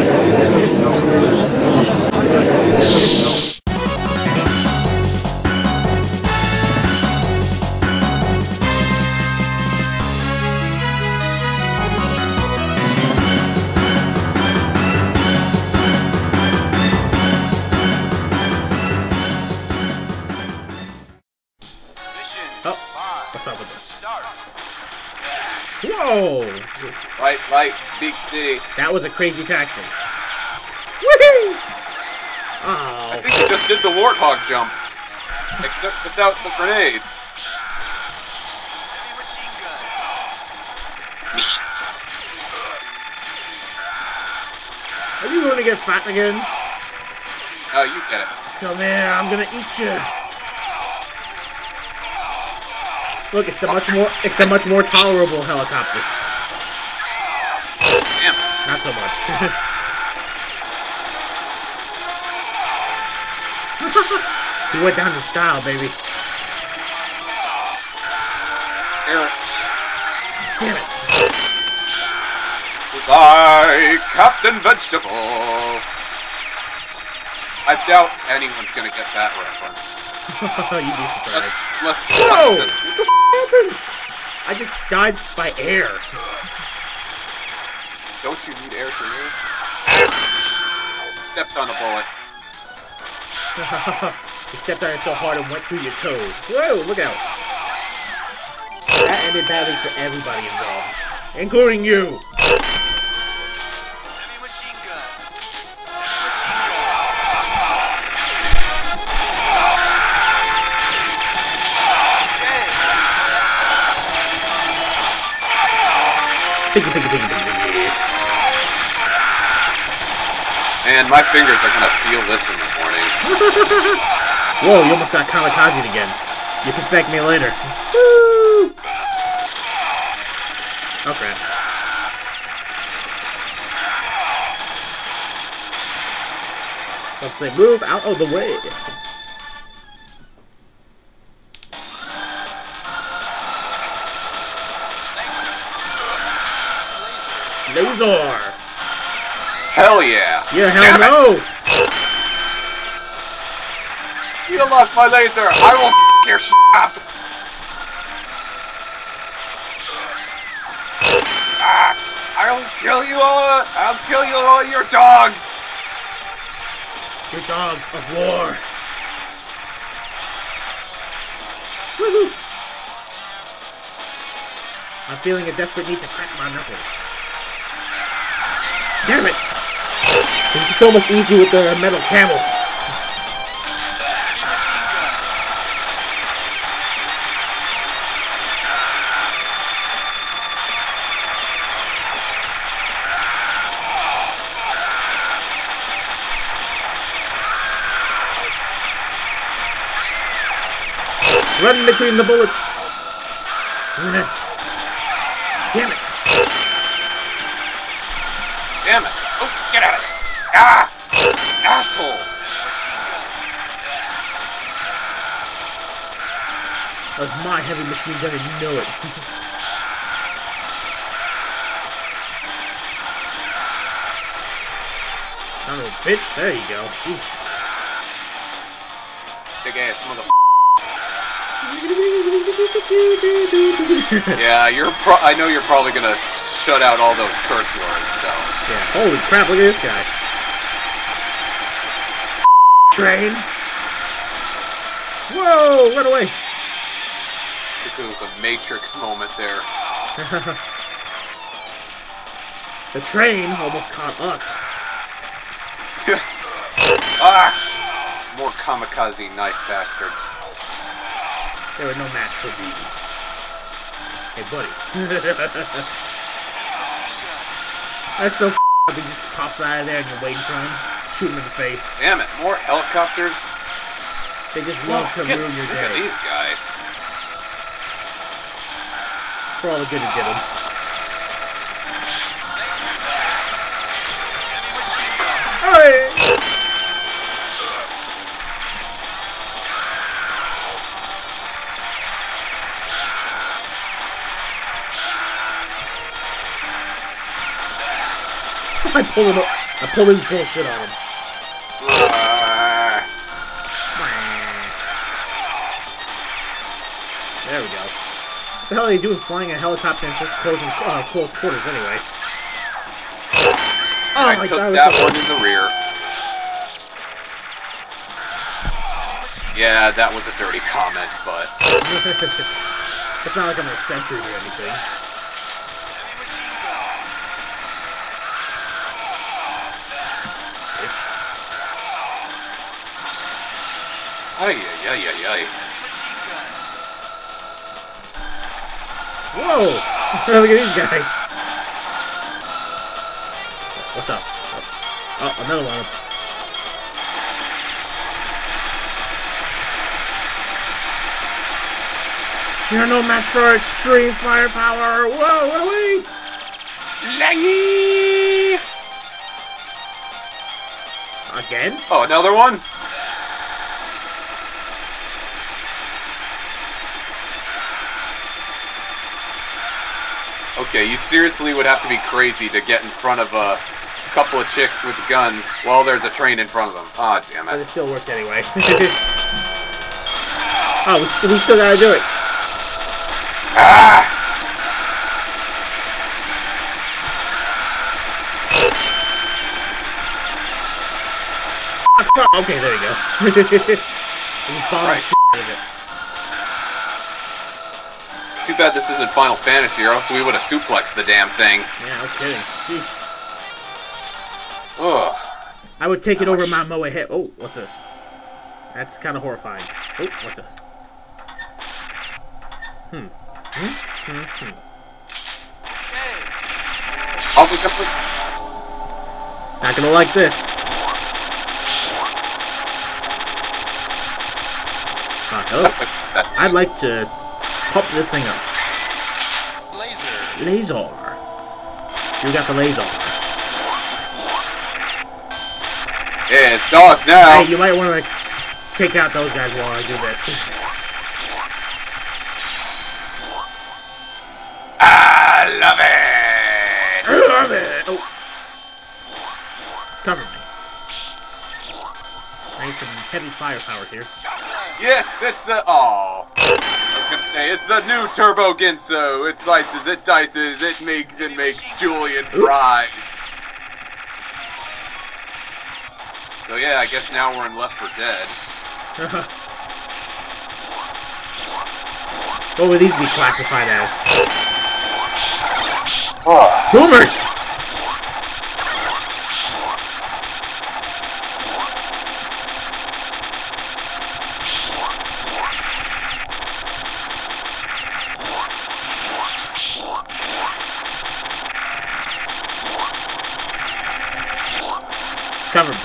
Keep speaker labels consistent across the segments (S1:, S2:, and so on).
S1: Oh,
S2: White lights, big city.
S1: That was a crazy taxi. Woohoo! Oh.
S2: I
S1: Oh,
S2: think you just did the warthog jump. Except without the grenades.
S1: are you going to get fat again?
S2: Oh, you get it.
S1: Come here, I'm gonna eat you. Look, it's a much more, it's a much more tolerable helicopter. Not so much. he went down to style, baby. Damn it.
S2: Was I Captain Vegetable? I doubt anyone's gonna get that reference.
S1: You'd be
S2: That's less
S1: Whoa! What the f happened? I just died by air.
S2: Don't you need air to live? Stepped on a bullet.
S1: you stepped on it so hard it went through your toe. Whoa, look out. That ended badly for everybody involved, including you. Piggy, piggy, piggy.
S2: Man, my fingers are gonna feel this in the morning.
S1: Whoa, you almost got kamikaze again. You can thank me later. Woo! Oh crap. Let's say move out of the way. Laser!
S2: Hell yeah!
S1: Yeah, hell no!
S2: You lost my laser! I will f your sh up! Ah, I'll kill you all! I'll kill you all your dogs!
S1: Your dogs of war. Woohoo! I'm feeling a desperate need to crack my knuckles. Damn it! It's so much easier with the metal camel. Run between the bullets.
S2: Asshole!
S1: That's my heavy machine gun and you know it. Son of a bitch. There you go.
S2: Big ass mother. Yeah, you're pro- I know you're probably gonna shut out all those curse words, so.
S1: Yeah. Holy crap, look at this guy. Train. Whoa, run away.
S2: I think it was a Matrix moment there.
S1: the train almost caught us.
S2: ah! More kamikaze knife bastards.
S1: They were no match for me. Hey, buddy. That's so f- up. He just pops out of there and you're waiting for him. Shoot him in the face.
S2: Damn it, more helicopters?
S1: They just love to
S2: Get
S1: ruin your
S2: sick of
S1: day.
S2: these guys.
S1: For all the good it did him. Hey! I pulled him up. I pulled his bullshit on him. The hell are they doing flying a helicopter in such close, uh, close quarters anyway? Oh
S2: I
S1: my
S2: took
S1: god,
S2: that one in the rear. Yeah, that was a dirty comment, but
S1: it's not like I'm a sentry or anything.
S2: ay ay ay ay ay.
S1: Whoa! Look at these guys. What's up? Oh, another one. You're no match for extreme firepower. Whoa, what are we?
S2: Laggy!
S1: Again?
S2: Oh, another one? Okay, you seriously would have to be crazy to get in front of a couple of chicks with guns while there's a train in front of them. Ah, damn it.
S1: But
S2: it.
S1: still worked anyway. oh, we, we still gotta do it.
S2: Ah!
S1: Okay, there you go. You bombed the
S2: Right. Too bad this isn't Final Fantasy, or else we would have suplexed the damn thing.
S1: Yeah, no kidding. Sheesh.
S2: Ugh.
S1: I would take it over my Moe head. Oh, what's this? That's kind of horrifying. Oh, what's this? Hmm. Hmm? Hmm? Hmm.
S2: Oh, we got the-
S1: Not gonna like this. Uh, hello? I'd like to pump this thing up.
S3: Laser.
S1: Laser. You got the laser.
S2: Yeah, It's us now.
S1: Hey, you might want to take out those guys while I do this.
S2: I love it.
S1: I love it. Oh. Cover me. I need some heavy firepower here.
S2: Yes, that's the. Oh. I say, it's the new Turbo Ginsu. It slices, it dices, it makes, it makes julienne fries. So yeah, I guess now we're in Left 4 Dead.
S1: what would these be classified as? Ah. Boomers! Cover me.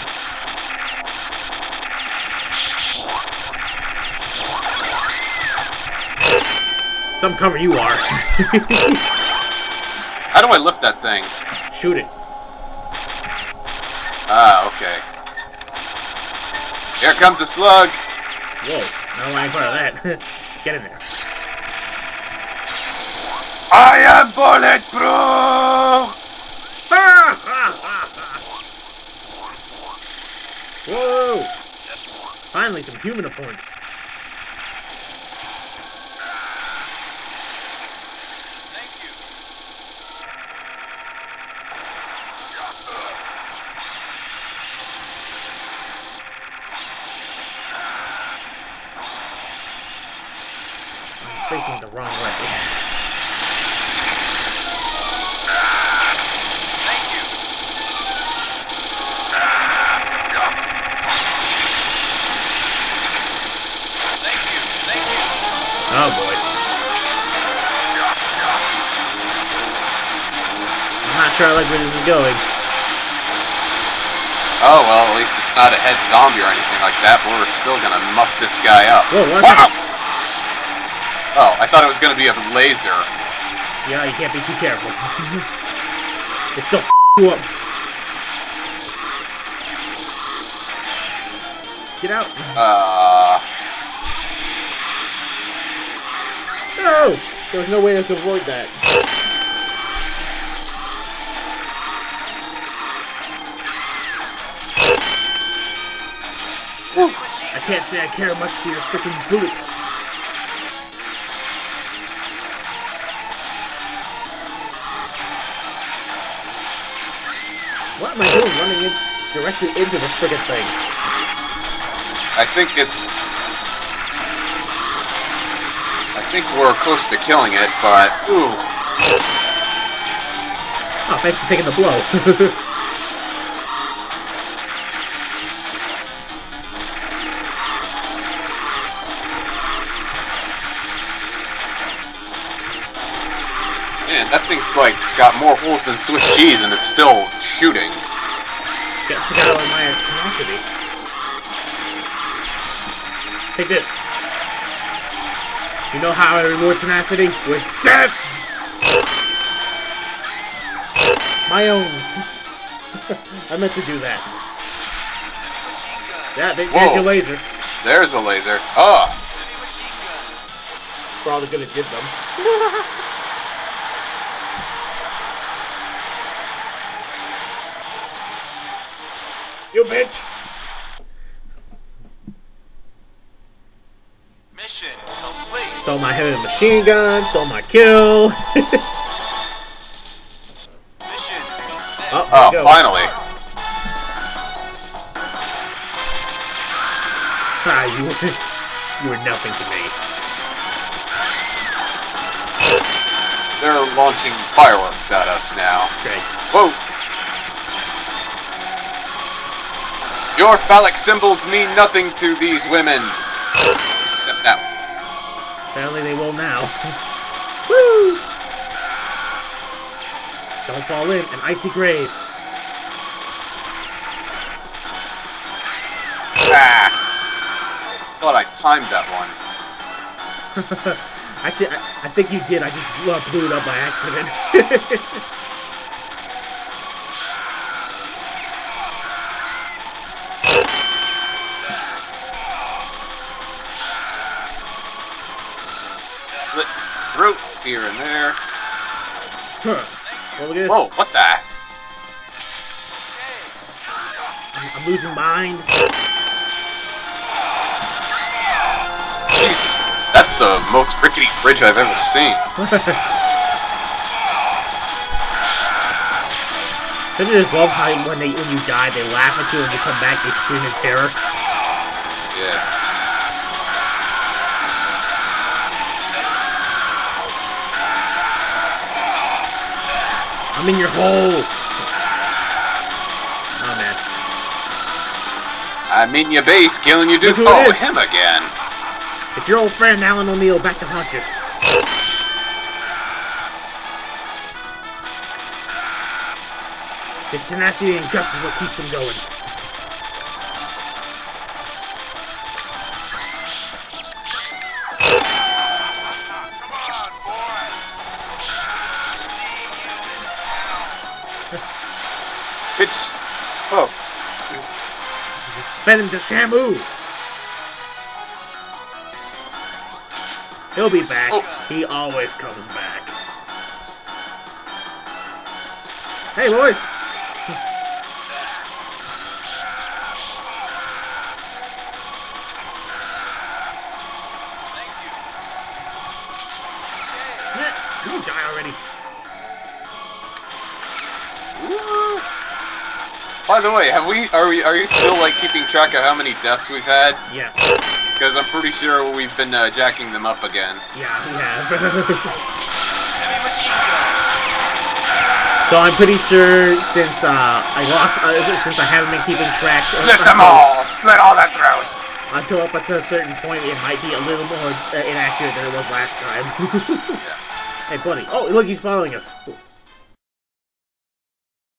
S1: Some cover you are.
S2: How do I lift that thing?
S1: Shoot it.
S2: Ah, okay. Here comes a slug.
S1: Whoa, no, I ain't part of that. Get in there.
S2: I am bulletproof.
S1: Whoa! Finally, some human opponents. Facing the wrong way.
S3: Thank you. Thank you. Thank you.
S1: Oh boy. I'm not sure I like where this is going.
S2: Oh well, at least it's not a head zombie or anything like that. But we're still gonna muck this guy up.
S1: Whoa, what?
S2: Wow! Oh, I thought it was going to be a laser.
S1: Yeah, you can't be too careful. it's still you up. Get out.
S2: Uh.
S1: No! There's no way to avoid that. I can't say I care much for your freaking bullets. Directly into the friggin' thing?
S2: I think it's. I think we're close to killing it, but ooh,
S1: Oh, thanks for taking the blow.
S2: man, that thing's like got more holes than Swiss cheese, and it's still shooting.
S1: Get forgot about my tenacity. Take this. You know how I reward tenacity? With death! My own. I meant to do that. Yeah, there- there's
S2: Whoa.
S1: your laser.
S2: There's a laser. Oh,
S1: Probably gonna get them. you bitch!
S3: Mission complete.
S1: Stole my heavy machine gun, stole my kill.
S3: Mission
S1: oh,
S2: oh,
S1: there you go.
S2: finally.
S1: Ah, you were, you were nothing to me.
S2: They're launching fireworks at us now.
S1: Great.
S2: Whoa! Your phallic symbols mean nothing to these women. Except that one.
S1: Apparently they will now. Woo! Don't fall in an icy grave.
S2: Ah! Thought I timed that one.
S1: Actually, I, I think you did. I just blew, blew it up by accident.
S2: Slits here and there.
S1: Huh. well, look at this.
S2: Whoa, what the?
S1: I'm losing mind.
S2: Jesus, that's the most rickety bridge I've ever seen.
S1: Don't just love how when they when you die they laugh at you and you come back they scream in terror? I'm in your hole. Oh man.
S2: I'm in your base, killing you dudes.
S1: Look who it
S2: Oh,
S1: is.
S2: him again.
S1: It's your old friend Allen O'Neil back to haunt you. His tenacity and guts is what keeps him going. Fed him to Shamu! He'll be back.
S2: Oh.
S1: He always comes back. Hey, boys!
S2: By the way, have we are we are you still like keeping track of how many deaths we've had?
S1: Yes.
S2: Because I'm pretty sure we've been uh, jacking them up again.
S1: Yeah, we have.
S3: Heavy machine gun.
S1: so I'm pretty sure since uh, I lost, uh, since I haven't been keeping track.
S2: Slit them all! Slit all their throats!
S1: Until up until a certain point, it might be a little more uh, inaccurate than it was last time. Hey, buddy. Oh, look, he's following us.